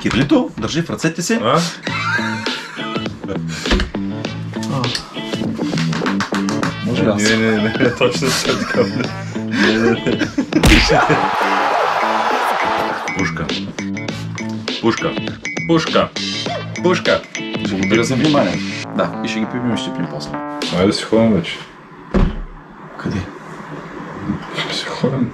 Кирлито, държи в ръцете си. А? Може ли аз? Не, не, не, не, точно така. Не, не, не. Пушка. Пушка. Пушка. Пушка. Благодаря за внимание. Да, и ще ги пипим и ще пим после. Айде да си ходим вече. Къде? Ще си ходим.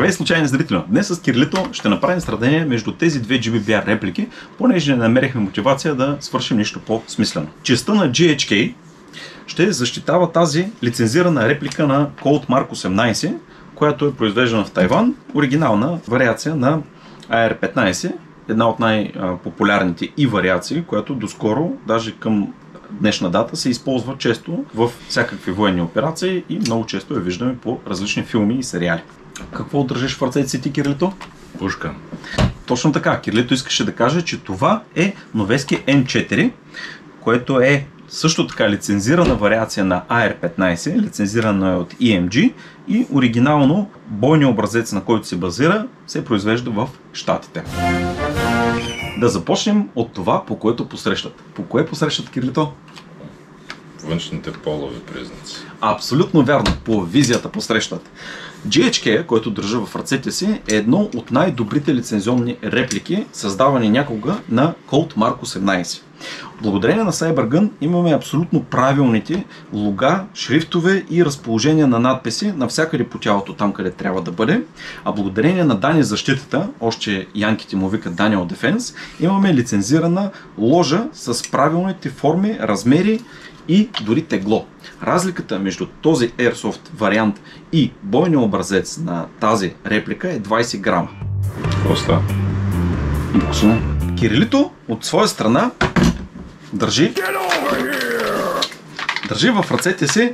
Здравей, случайни зрители! Днес с Кирлито ще направим сравнение между тези две GBBR реплики, понеже не намерихме мотивация да свършим нещо по-смислено. Честа на GHK ще защитава тази лицензирана реплика на Colt Mark 18, която е произвеждана в Тайван, оригинална вариация на AR-15, една от най-популярните и вариации, която доскоро, даже към днешна дата, се използва често в всякакви военни операции и много често я виждаме по различни филми и сериали. Какво държиш в ръцете си ти, Кирлито? Пушка. Точно така, Кирлито искаше да каже, че това е новески N4, което е също така лицензирана вариация на AR-15, лицензирана е от EMG и оригинално бойния образец, на който се базира, се произвежда в Штатите. Да започнем от това, по което посрещат. По кое посрещат Кирлито? Външните полови признаци. Абсолютно вярно, по визията посрещат. GHK, който държа в ръцете си, е едно от най-добрите лицензионни реплики, създавани някога на Colt Mark 18. Благодарение на CyberGun имаме абсолютно правилните лога, шрифтове и разположения на надписи навсякъде по тялото, там къде трябва да бъде. А благодарение на Дани защитата, още янките му викат Daniel Defense, имаме лицензирана ложа с правилните форми, размери и дори тегло. Разликата между този Airsoft вариант и бойния образец на тази реплика е 20 грама. Какво става? Буксуна. Кирилито от своя страна държи държи в ръцете си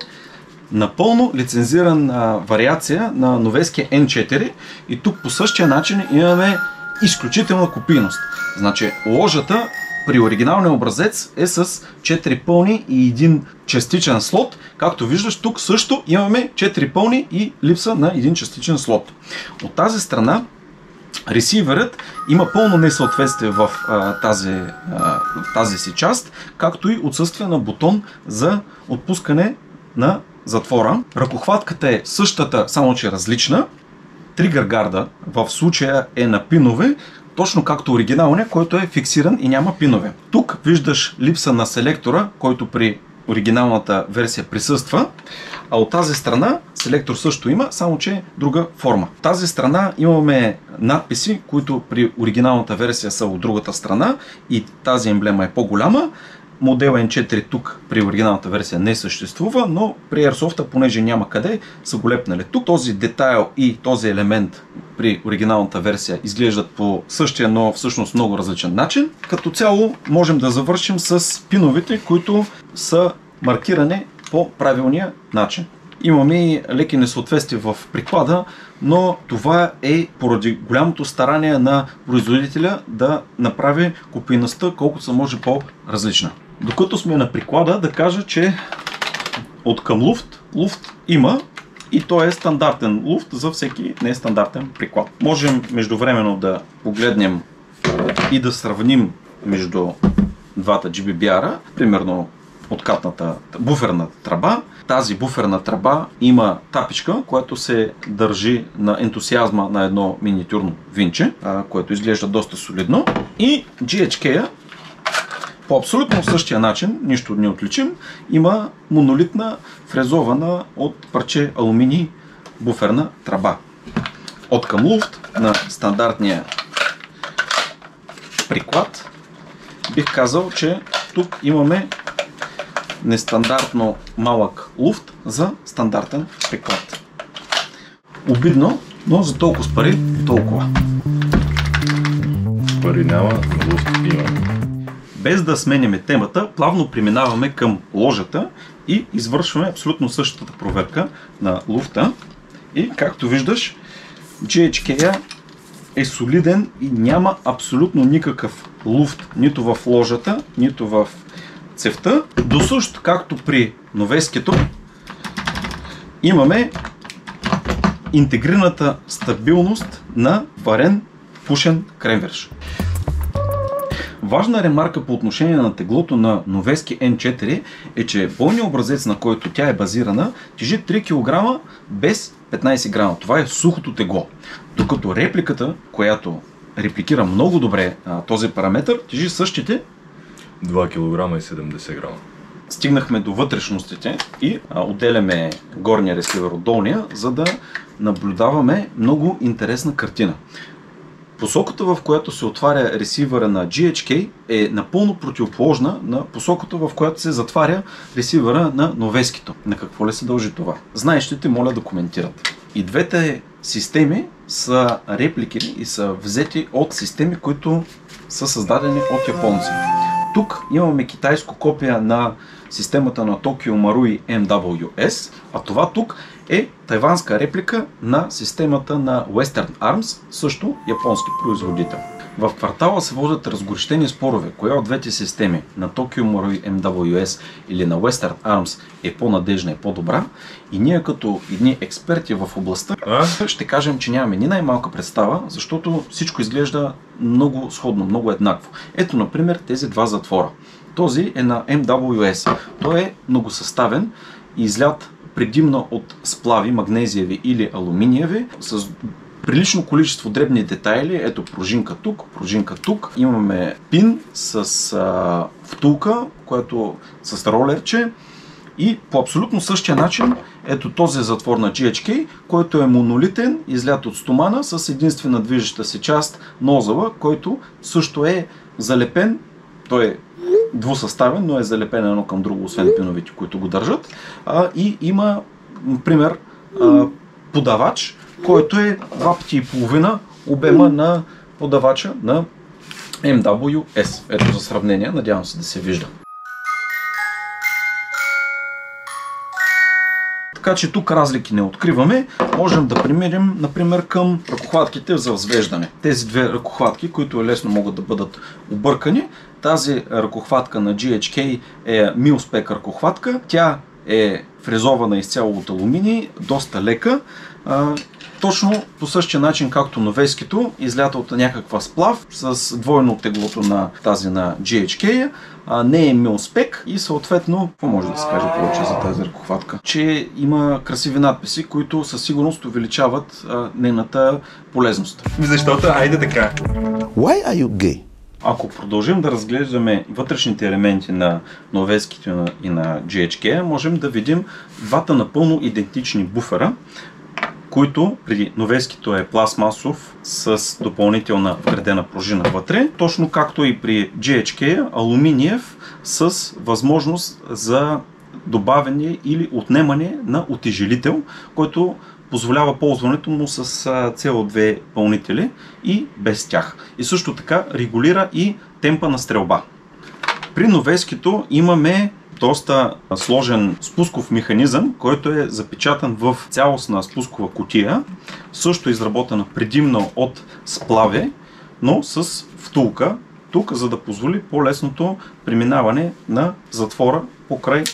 напълно лицензирана вариация на новеския N4 и тук по същия начин имаме изключителна копийност. Значи ложата при оригиналния образец е с 4 пълни и един частичен слот. Както виждаш, тук също имаме 4 пълни и липса на един частичен слот. От тази страна ресиверът има пълно несъответствие в а, тази, а, в тази си част, както и отсъствие на бутон за отпускане на затвора. Ръкохватката е същата, само че различна. Тригър гарда в случая е на пинове, точно както оригиналния, който е фиксиран и няма пинове. Тук виждаш липса на селектора, който при оригиналната версия присъства, а от тази страна селектор също има, само че е друга форма. В тази страна имаме надписи, които при оригиналната версия са от другата страна и тази емблема е по-голяма. Модел N4 тук при оригиналната версия не съществува, но при Airsoft, понеже няма къде, са го лепнали тук. Този детайл и този елемент при оригиналната версия изглеждат по същия, но всъщност много различен начин. Като цяло можем да завършим с пиновете, които са маркирани по правилния начин. Имаме и леки несъответствия в приклада, но това е поради голямото старание на производителя да направи копийността колкото се може по-различна. Докато сме на приклада, да кажа, че от към луфт, луфт има и то е стандартен луфт за всеки нестандартен приклад. Можем междувременно да погледнем и да сравним между двата GBBR, примерно откатната буферната тръба. Тази буферна тръба има тапичка, която се държи на ентусиазма на едно миниатюрно винче, което изглежда доста солидно. И GHK по абсолютно същия начин, нищо не отличим, има монолитна фрезована от парче алуминий буферна тръба. От към луфт на стандартния приклад бих казал, че тук имаме нестандартно малък луфт за стандартен приклад. Обидно, но за толкова с пари толкова. Пари няма, луфт има. Без да сменяме темата, плавно преминаваме към ложата и извършваме абсолютно същата проверка на луфта. И както виждаш, GHK е солиден и няма абсолютно никакъв луфт нито в ложата, нито в цевта. До също както при новескето имаме интегрираната стабилност на варен пушен кремверш. Важна ремарка по отношение на теглото на Новески N4 е, че бойният образец, на който тя е базирана, тежи 3 кг без 15 грама. Това е сухото тегло. Докато репликата, която репликира много добре а, този параметр, тежи същите 2 кг и 70 грама. стигнахме до вътрешностите и а, отделяме горния ресивер от долния, за да наблюдаваме много интересна картина. Посоката, в която се отваря ресивъра на GHK е напълно противоположна на посоката, в която се затваря ресивъра на новескито. На какво ли се дължи това? Знаещите моля да коментират. И двете системи са реплики и са взети от системи, които са създадени от японци. Тук имаме китайско копия на системата на Tokyo Marui MWS, а това тук е тайванска реплика на системата на Western Arms, също японски производител. В квартала се водят разгорещени спорове, коя от двете системи на Tokyo Marui MWS или на Western Arms е по-надежна и по-добра и ние като едни експерти в областта А? ще кажем, че нямаме ни най-малка представа, защото всичко изглежда много сходно, много еднакво. Ето, например, тези два затвора. Този е на MWS. Той е многосъставен и излят предимно от сплави, магнезиеви или алуминиеви, с прилично количество дребни детайли. Ето пружинка тук, пружинка тук. Имаме пин с а, втулка, което с ролерче. И по абсолютно същия начин, ето този затвор на GHK, който е монолитен, излят от стомана, с единствена движеща се част нозала, който също е залепен. Той е двусъставен, но е залепен едно към друго, освен пиновите, които го държат. А, и има, например, а, подавач, който е два пъти и половина обема на подавача на MWS. Ето за сравнение, надявам се да се вижда. Така че тук разлики не откриваме. Можем да премирим, например, към ръкохватките за взвеждане. Тези две ръкохватки, които лесно могат да бъдат объркани. Тази ръкохватка на GHK е милспек ръкохватка. Тя е фрезована изцяло от алуминий, доста лека. Точно по същия начин, както новескито, излята от някаква сплав с двойно теглото на тази на GHK, а, не е милспек и съответно, какво може да се каже повече за тази ръкохватка? Че има красиви надписи, които със сигурност увеличават а, нейната полезност. Защото, айде така. Why are you gay? Ако продължим да разглеждаме вътрешните елементи на новеските и на- и на GHK, можем да видим двата напълно идентични буфера, които при новескито е пластмасов с допълнителна вградена пружина вътре, точно както и при GHK алуминиев с възможност за добавяне или отнемане на отежелител, който позволява ползването му с а, CO2 пълнители и без тях. И също така регулира и темпа на стрелба. При новескито имаме доста сложен спусков механизъм, който е запечатан в цялостна спускова котия, също изработена предимно от сплаве, но с втулка тук, за да позволи по-лесното преминаване на затвора покрай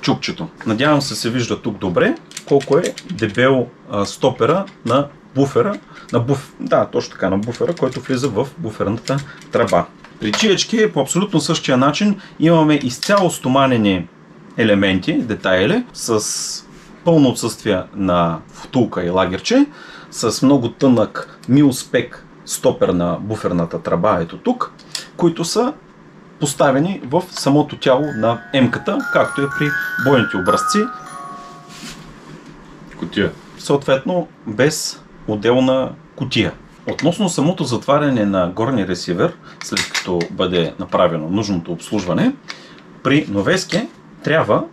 чукчето. Надявам се се вижда тук добре колко е дебел стопера на буфера, на буф... да, точно така, на буфера, който влиза в буферната тръба. При GHK по абсолютно същия начин имаме изцяло стоманени елементи, детайли, с пълно отсъствие на втулка и лагерче, с много тънък милспек стопер на буферната тръба, ето тук, които са поставени в самото тяло на емката, както е при бойните образци, Котия. съответно без отделна котия. Относно самото затваряне на горния ресивер, след като бъде направено нужното обслужване, при новеске трябва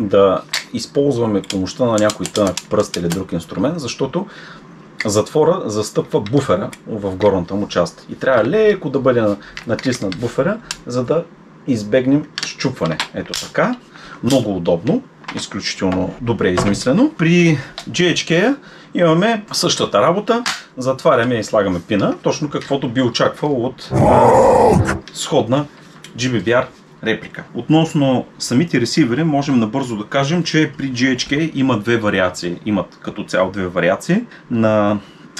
да използваме помощта на някой тънък пръст или друг инструмент, защото затвора застъпва буфера в горната му част. И трябва леко да бъде натиснат буфера, за да избегнем щупване. Ето така. Много удобно. Изключително добре измислено. При GHK имаме същата работа. Затваряме и слагаме пина. Точно каквото би очаквал от сходна GBBR реплика. Относно самите ресивери, можем набързо да кажем, че при GHK има две вариации. Имат като цяло две вариации на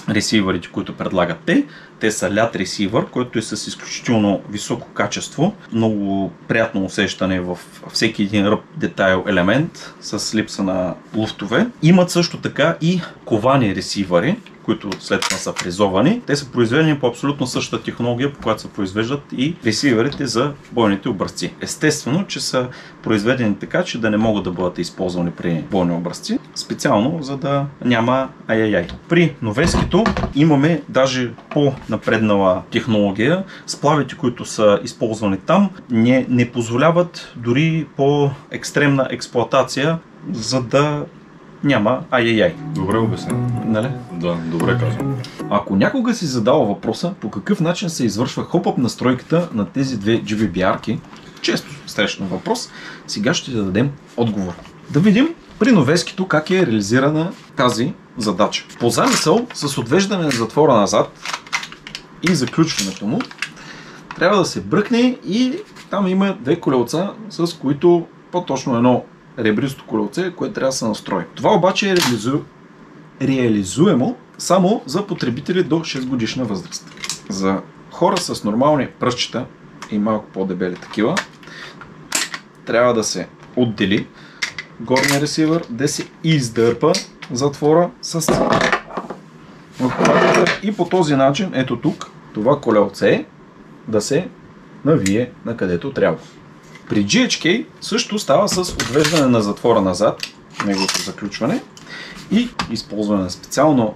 ресиверите, които предлагат те. Те са лят ресивър, който е с изключително високо качество, много приятно усещане в всеки един ръб детайл елемент с липса на луфтове. Имат също така и ковани ресивъри, които след това са фризовани. Те са произведени по абсолютно същата технология, по която се произвеждат и ресиверите за бойните образци. Естествено, че са произведени така, че да не могат да бъдат използвани при бойни образци, специално за да няма ай-яй-яй. При новескито имаме даже по-напреднала технология. Сплавите, които са използвани там, не, не позволяват дори по-екстремна експлоатация, за да няма ай-яй-яй. Добре обяснено. Нали? Да, добре казвам. Ако някога си задава въпроса по какъв начин се извършва хоп-ап настройката на тези две GBBR-ки, често срещан въпрос, сега ще ти дадем отговор. Да видим при новескито как е реализирана тази задача. По замисъл, с отвеждане на затвора назад и заключването му, трябва да се бръкне и там има две колелца, с които по-точно едно ребристо колелце, което трябва да се настрои. Това обаче е реализу... реализуемо само за потребители до 6 годишна възраст. За хора с нормални пръстчета и малко по-дебели такива, трябва да се отдели горния ресивър, да се издърпа затвора с и по този начин, ето тук, това колелце да се навие на където трябва. При GHK също става с отвеждане на затвора назад, неговото заключване и използване на специално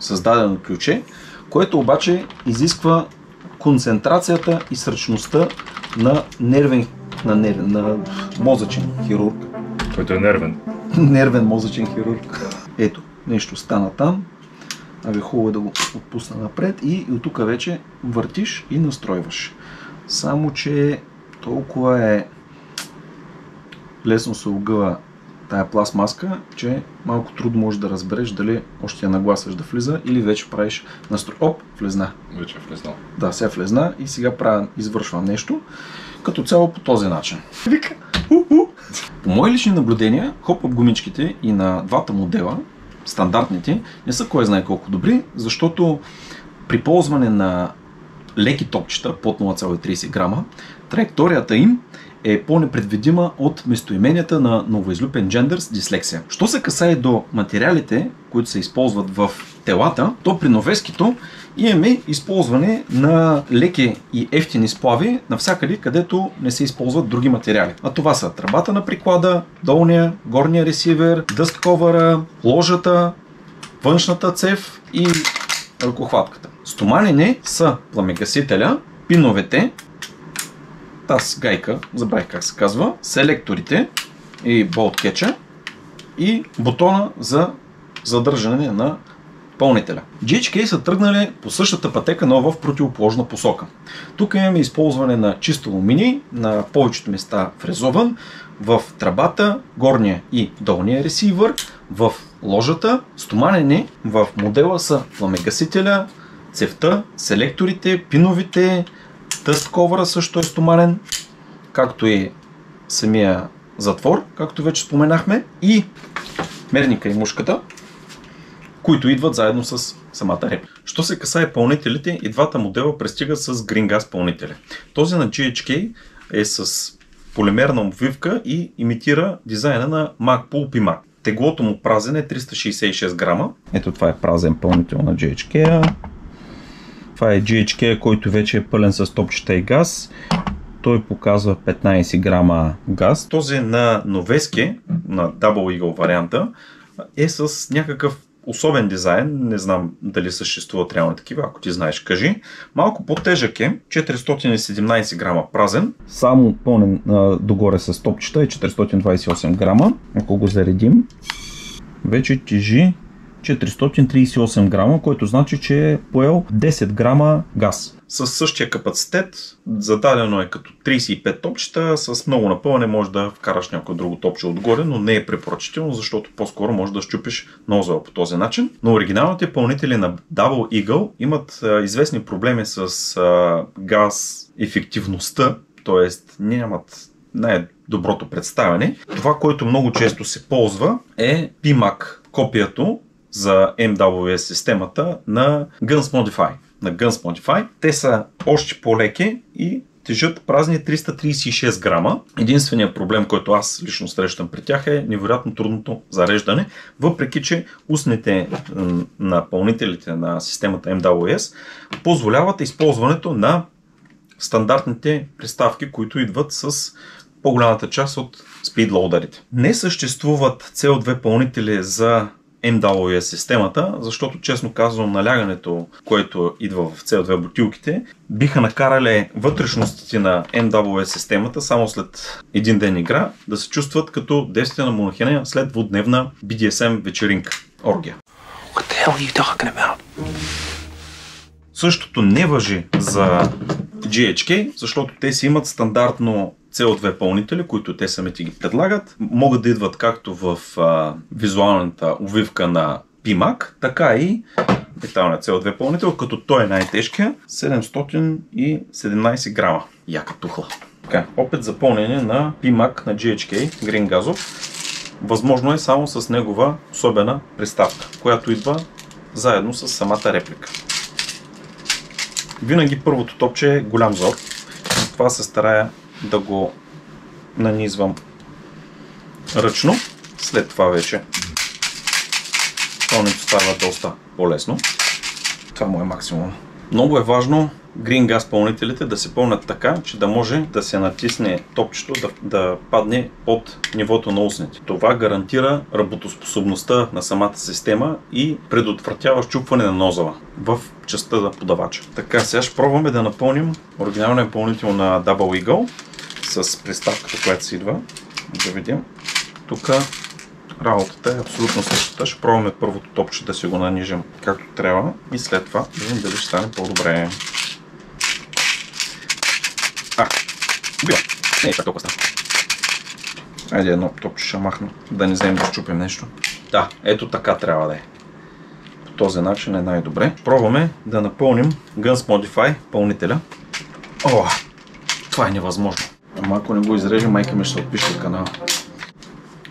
създадено ключе, което обаче изисква концентрацията и сръчността на нервен, на, нер, на мозъчен хирург. Който е нервен. Нервен мозъчен хирург. Ето, нещо стана там. Абе, хубаво е да го отпусна напред и, от тук вече въртиш и настройваш. Само, че толкова е лесно се огъва тая пластмаска, че малко трудно можеш да разбереш дали още я нагласваш да влиза или вече правиш настрой. Оп, влезна. Вече е влезнал. Да, се влезна и сега правя, извършвам нещо. Като цяло по този начин. Вика, у-у. По мои лични наблюдения, хоп гумичките и на двата модела, стандартните, не са кой знае колко добри, защото при ползване на леки топчета под 0,30 грама, траекторията им е по-непредвидима от местоименията на новоизлюпен джендър с дислексия. Що се касае до материалите, които се използват в телата, то при новескито имаме използване на леки и ефтини сплави навсякъде, където не се използват други материали. А това са тръбата на приклада, долния, горния ресивер, дъстковара, ложата, външната цев и ръкохватката. Стоманене са пламегасителя, пиновете, тази гайка, забравих как се казва, селекторите и болткетча и бутона за задържане на пълнителя. GHK са тръгнали по същата пътека, но в противоположна посока. Тук имаме използване на чисто алуминий, на повечето места фрезован, в тръбата, горния и долния ресивър, в ложата, стоманени в модела са пламегасителя, цевта, селекторите, пиновите, тъст ковъра също е стоманен, както и самия затвор, както вече споменахме, и мерника и мушката, които идват заедно с самата реп. Що се касае пълнителите, и двата модела пристигат с Gas пълнители. Този на GHK е с полимерна обвивка и имитира дизайна на Mac Pulp и. Теглото му празен е 366 грама. Ето това е празен пълнител на GHK. Това е GHK, който вече е пълен с топчета и газ. Той показва 15 грама газ. Този на Новеске, на Double Eagle варианта, е с някакъв особен дизайн, не знам дали съществуват реално такива, ако ти знаеш, кажи. Малко по-тежък е, 417 грама празен, само пълнен а, догоре с топчета е 428 грама. Ако го заредим, вече тежи 438 грама, което значи, че е поел 10 грама газ. С същия капацитет, зададено е като 35 топчета, с много напълне може да вкараш някое друго топче отгоре, но не е препоръчително, защото по-скоро може да щупиш нозела по този начин. Но оригиналните пълнители на Double Eagle имат а, известни проблеми с а, газ ефективността т.е. нямат най-доброто представяне. Това, което много често се ползва е PMAC копието за MWS системата на Guns Modify. На Guns Modify. Те са още по-леки и тежат празни 336 грама. Единственият проблем, който аз лично срещам при тях е невероятно трудното зареждане, въпреки че устните напълнителите на системата MWS позволяват използването на стандартните приставки, които идват с по-голямата част от спидлоудерите. Не съществуват CO2 пълнители за MWS системата, защото честно казвам налягането, което идва в CO2 бутилките, биха накарали вътрешностите на MWS системата само след един ден игра да се чувстват като действие на монахиня след двудневна BDSM вечеринка. Оргия. What the hell are you talking about? Същото не въжи за GHK, защото те си имат стандартно CO2 пълнители, които те сами ти ги предлагат. Могат да идват както в а, визуалната увивка на PMAC, така и металният CO2 пълнител, като той е най-тежкия 717 грама. Яка тухла. Така, опит за пълнене на PMAC на GHK, Green газов. Възможно е само с негова особена приставка, която идва заедно с самата реплика. Винаги първото топче е голям зор. Това се старая да го нанизвам ръчно. След това вече пълнето става доста по-лесно. Това му е максимум. Много е важно Green Gas пълнителите да се пълнят така, че да може да се натисне топчето да, да падне под нивото на устните. Това гарантира работоспособността на самата система и предотвратява щупване на нозала в частта на подавача. Така, сега ще пробваме да напълним оригиналния пълнител на Double Eagle с приставката, която си идва. Да видим. Тук работата е абсолютно същата. Ще пробваме първото топче да си го нанижим както трябва и след това да видим дали ще стане по-добре. А, бива. Не е толкова става. Айде едно топче ще махна, да не вземем да щупим нещо. Да, ето така трябва да е. По този начин е най-добре. Пробваме да напълним Guns Modify пълнителя. О, това е невъзможно. Ама ако не го изрежем, майка ми ще отпише от канала.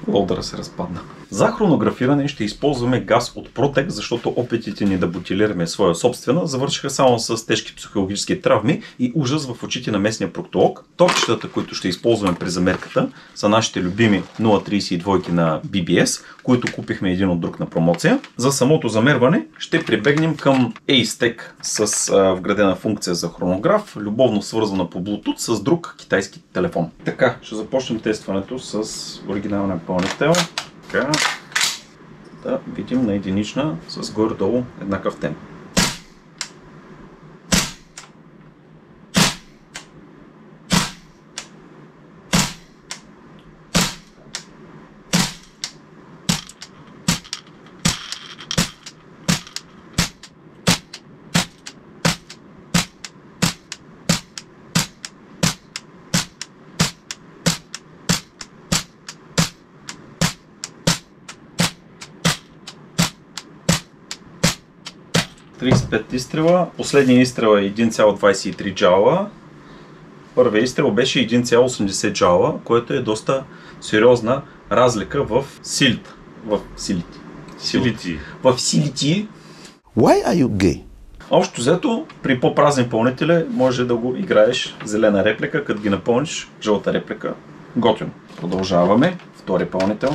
Лоудъра се разпадна. За хронографиране ще използваме газ от Протек, защото опитите ни да бутилираме своя собствена завършиха само с тежки психологически травми и ужас в очите на местния проктолог. Топчетата, които ще използваме при замерката, са нашите любими 032 на BBS, които купихме един от друг на промоция. За самото замерване ще прибегнем към A-Stack с а, вградена функция за хронограф, любовно свързвана по Bluetooth с друг китайски телефон. Така, ще започнем тестването с оригиналния пълнител. Така, да видим на единична с горе-долу еднакъв темп. ...35 изстрела. Последният изстрел е 1,23 джаула. Първият изстрел беше 1,80 джаула, което е доста сериозна разлика в силите. В силите. Силити. В силити. Why are you gay? Общо взето, при по-празни пълнители може да го играеш зелена реплика, като ги напълниш жълта реплика. Готино. Продължаваме. Втори пълнител.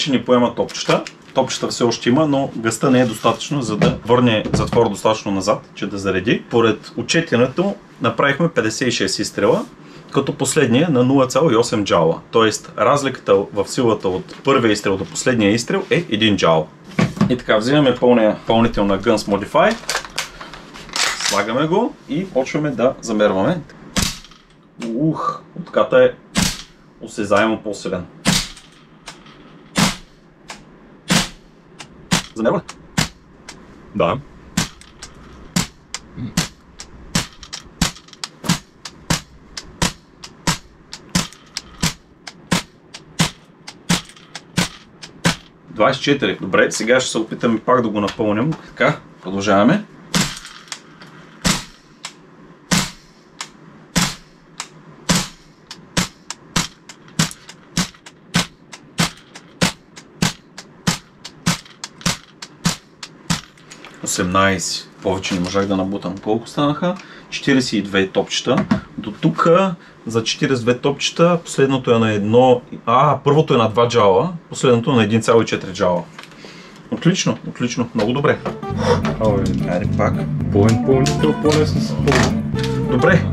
Вече ни поема топчета. Топчета все още има, но гъста не е достатъчно, за да върне затвор достатъчно назад, че да зареди. Поред отчетенето направихме 56 изстрела, като последния на 0,8 джаула. Тоест разликата в силата от първия изстрел до последния изстрел е 1 джаул. И така, взимаме пълния пълнител на Guns Modify, слагаме го и почваме да замерваме. Ух, отката е осезаемо по-силен. за него ли? Да. Двадесет Добре, сега ще се опитам и пак да го напълним. Така, продължаваме. Осемнайсет. Повече не можах да набутам. Колко станаха? 42 топчета. До тук за 42 топчета, последното е на едно... А, първото е на 2 джала, последното на 1,4 джала. Отлично, отлично, много добре. Айде пак. пълен пълнител, по-лесно се пълни. Добре.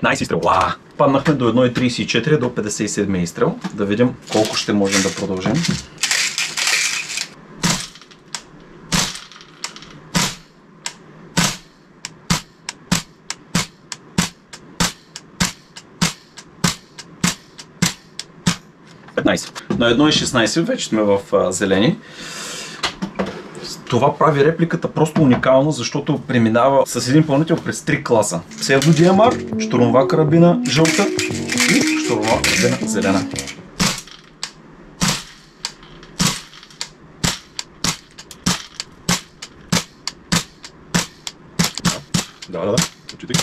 Петнайсет изстрел. Ла! Паднахме до 1,34 до 57 изстрел. Да видим колко ще можем да продължим. На 1,16 вече сме в а, зелени. Това прави репликата просто уникална, защото преминава с един пълнител през три класа. Псевдодиамар, штурмова карабина жълта и штурмова карабина зелена. Да, да, да. Почитай.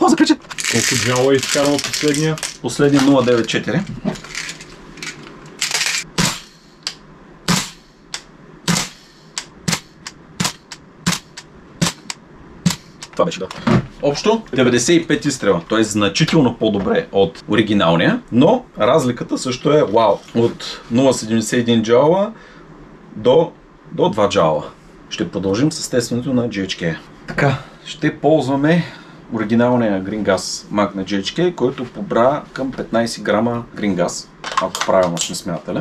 О, закрича! Колко джала е изкарал последния? Последния 094. Това беше да. Общо 95 изстрела, т.е. значително по-добре от оригиналния, но разликата също е вау. От 0,71 джаула до, до 2 джаула. Ще продължим с тестването на GHK. Така, ще ползваме оригиналния Green Gas Mag на GHK, който побра към 15 грама Green Gas, ако правилно сме смятали.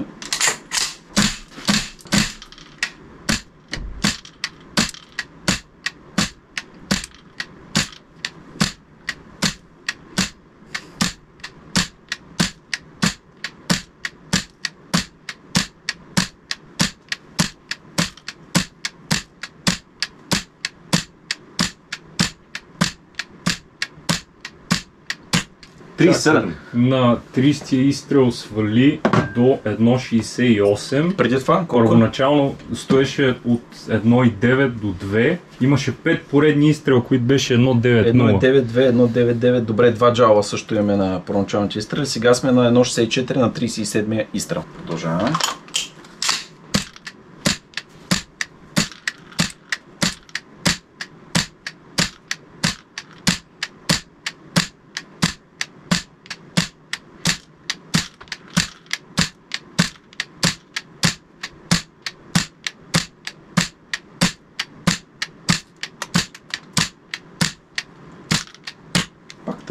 37. На 30 изстрел свали до 1,68. Преди това, колко? Първоначално стоеше от 1,9 до 2. Имаше 5 поредни изстрел, които беше 1,9. 1,92, 1,99, добре, 2 джаула също имаме на първоначалните изстрели. Сега сме на 1,64 на 37 изстрел. Продължаваме.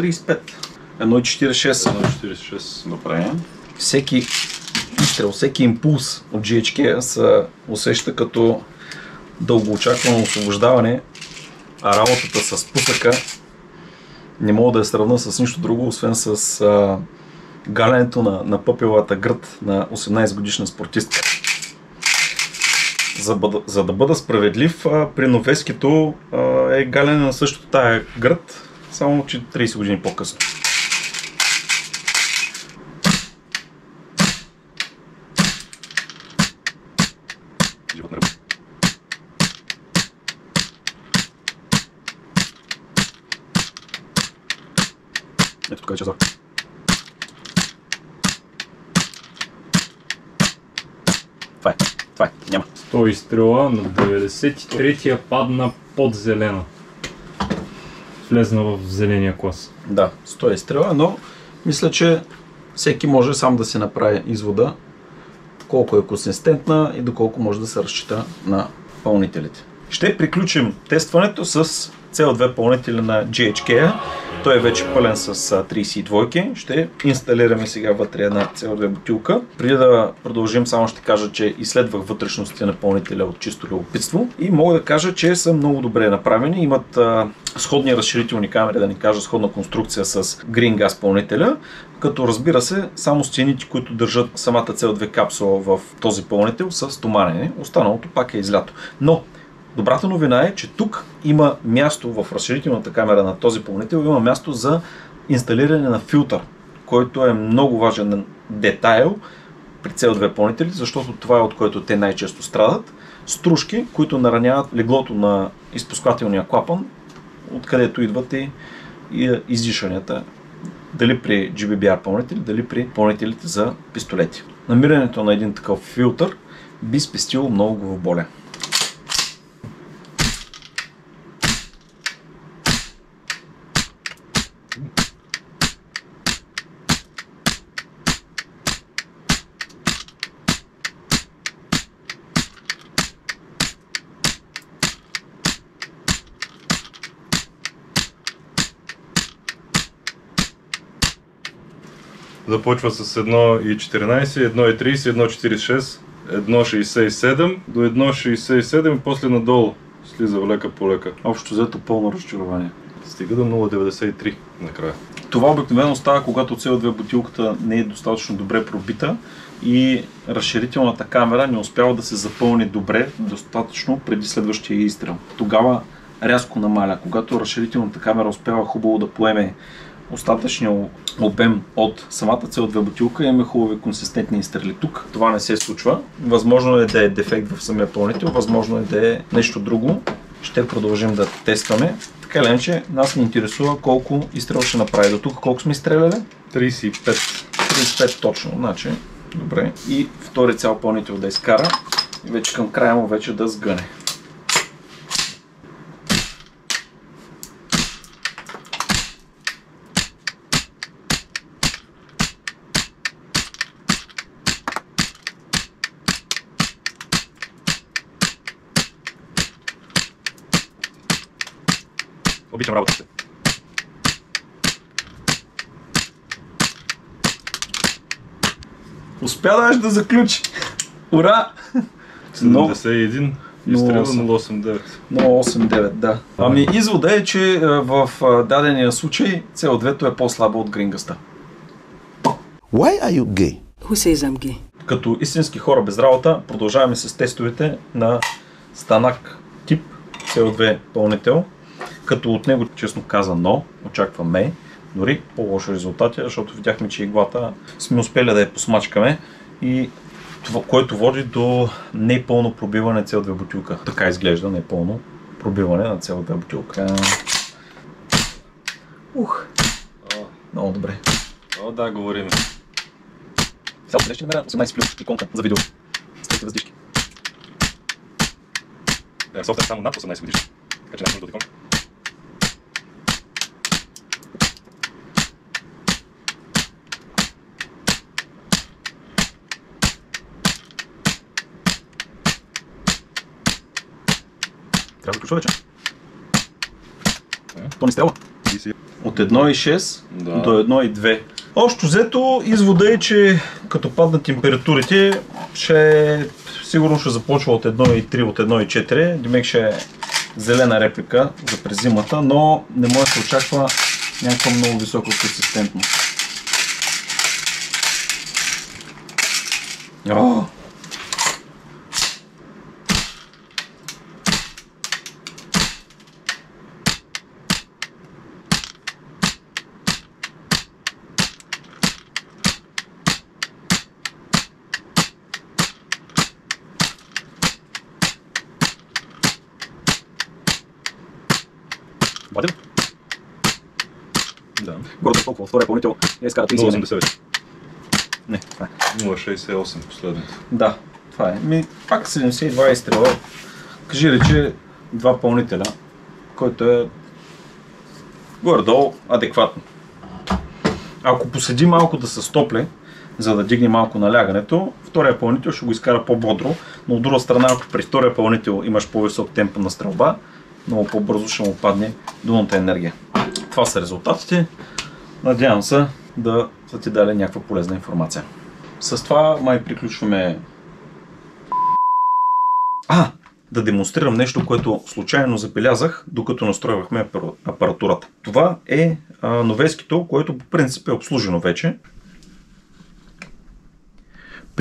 Пак 35. 1,46. 1,46. Добре. Всеки изстрел, всеки импулс от GHK се усеща като дългоочаквано освобождаване, а работата с пусъка не мога да я сравна с нищо друго, освен с а, галенето на, на пъпилата гръд на 18 годишна спортистка. За, за да бъда справедлив, а, при новескито а, е галене на същото тая гръд, само че 30 години по-късно. Ето тук е часов. Това е, това е, няма. 100 изстрела на 93-я падна под зелена. Влезна в зеления клас. Да, 100 е стрела, но мисля, че всеки може сам да си направи извода колко е консистентна и доколко може да се разчита на пълнителите. Ще приключим тестването с CO2 пълнителя на GHK. Той е вече пълен с а, 32. Ще инсталираме сега вътре една CO2 бутилка. Преди да продължим, само ще кажа, че изследвах вътрешностите на пълнителя от чисто любопитство и мога да кажа, че са много добре направени. Имат а, сходни разширителни камери, да не кажа сходна конструкция с Green Gas пълнителя, като разбира се, само стените, които държат самата CO2 капсула в този пълнител са стоманени. Останалото пак е излято. Но Добрата новина е, че тук има място в разширителната камера на този пълнител, има място за инсталиране на филтър, който е много важен детайл при CO2 пълнителите, защото това е от което те най-често страдат. Стружки, които нараняват леглото на изпускателния клапан, откъдето идват и, и издишанията. Дали при GBBR пълнители, дали при пълнителите за пистолети. Намирането на един такъв филтър би спестило много главоболие. Започва с 1,14, 1,30, 1,46, 1,67 до 1,67 и после надолу слиза лека по лека. Общо взето пълно разочарование. Стига до 0,93 накрая. Това обикновено става, когато CO2 бутилката не е достатъчно добре пробита и разширителната камера не успява да се запълни добре, достатъчно преди следващия изстрел. Тогава рязко намаля. Когато разширителната камера успява хубаво да поеме остатъчния обем от самата CO2 бутилка, имаме хубави консистентни изстрели. Тук това не се случва. Възможно е да е дефект в самия пълнител, възможно е да е нещо друго. Ще продължим да тестваме. Така или иначе, нас ни интересува колко изстрел ще направи до тук. Колко сме изстреляли? 35. 35 точно. Значи, добре. И втори цял пълнител да изкара. И вече към края му вече да сгъне. Обичам работата. Успя даже да заключи. Ура! Много- 71 много изстрела съм. 0,89. 0,8-9, да. Ами извода е, че а, в дадения случай CO2 е по-слаба от грингъста. Why are you gay? Who says I'm gay? Като истински хора без работа, продължаваме с тестовете на станак тип CO2 пълнител, като от него, честно казано, очакваме дори по-лоши резултати, защото видяхме, че иглата сме успели да я посмачкаме и това, което води до непълно пробиване CO2 бутилка. Така изглежда непълно пробиване на CO2 бутилка. Ух, много добре. О, да, говорим. Сега ще намеря 18 плюс иконка за видео. С трети въздишки. Да, софтуер само над 18 годишни. Така че няма нужда от икон. Трябва да включва вече. То не стела. И си. От 1,6 Да. до 1,2. Общо взето, извода е, че като паднат температурите, ще сигурно ще започва от 1,3, от 1,4. Димек ще е зелена реплика за през зимата, но не може да се очаква някаква много висока консистентност. О! Баден? Да. Втория пълнител я изкара 37. 0,89. Не, това е. 0,68 последното. Да, това е. Ми, пак 72 изстрела. Кажи рече два пълнителя, който е горе-долу адекватно. Ако поседи малко да се стопли, за да дигне малко налягането, втория пълнител ще го изкара по-бодро, но от друга страна, ако при втория пълнител имаш по-висок темп на стрелба, много по-бързо ще му падне думната енергия. Това са резултатите. Надявам се да са ти дали някаква полезна информация. С това май приключваме а, да демонстрирам нещо, което случайно забелязах, докато настройвахме апара- апаратурата. Това е а, новескито, което по принцип е обслужено вече.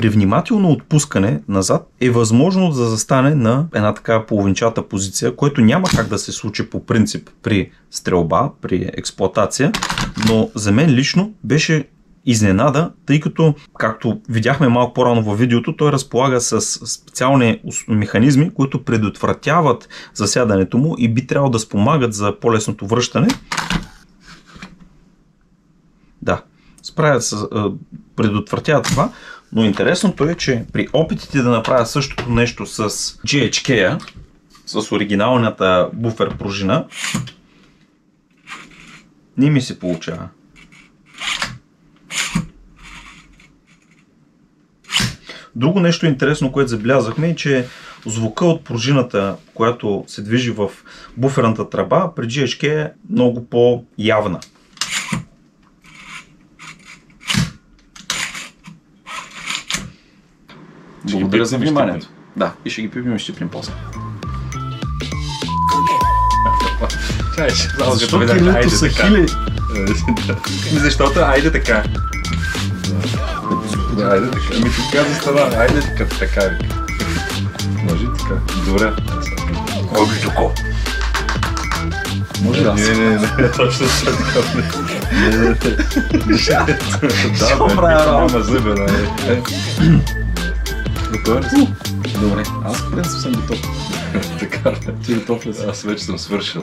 При внимателно отпускане назад е възможно да застане на една така половинчата позиция, което няма как да се случи по принцип при стрелба, при експлоатация, но за мен лично беше изненада, тъй като, както видяхме малко по-рано във видеото, той разполага с специални механизми, които предотвратяват засядането му и би трябвало да спомагат за по-лесното връщане. Да, справят с, предотвратяват това, но интересното е, че при опитите да направя същото нещо с GHK, с оригиналната буфер пружина, не ми се получава. Друго нещо интересно, което забелязахме е, че звука от пружината, която се движи в буферната тръба, при GHK е много по-явна. Благодаря за вниманието. Да, и ще ги пипим и ще пипнем после. Ще Защо айде са така. хили? Ами Защото айде така. Айде така. Ами ти каза стана, айде така, така ви. Може и така. Добре. Оби туко. Може да Не, не, не, точно така. Не, не, не. Да, бе, няма зъбе, да Готови ли си? Добре, аз в принцип съм готов. Така, Ти готов ли си? аз вече съм свършил.